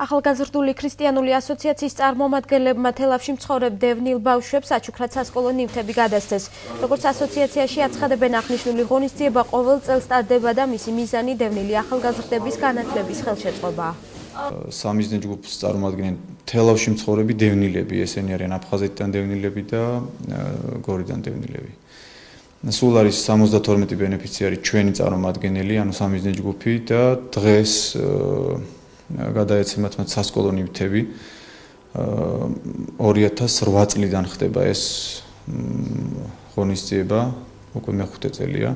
ახალგაზრდული ქრისტიანული ასოციაციის წარმომადგენლებმა თელავში მცხოვრებ დევნილ ბავშვებს აჩუქრად სასკოლო ნივთები გადასცეს. როგორც ასოციაციაში აცხადებენ, აღნიშნული ღონისძიება ყოველ წელს ტარდება და მისი მიზანი დევნილი ახალგაზრდების განათლების ხელშეწყობაა. სამიზნე ჯგუფს წარმოადგენენ თელავში მცხოვრები დევნილები, ესენი არიან აფხაზეთიდან დევნილები და გორიდან დევნილები. სულ არის 72 ბენეფიციარი ჩვენი წარმომადგენელი, ანუ სამიზნე ჯგუფი და დღეს გადაეცემათ მათ სასკოლო ნივთები. 2008 წლიდან ხდება ეს ღონისძიება, უკვე მეხუთე წელია.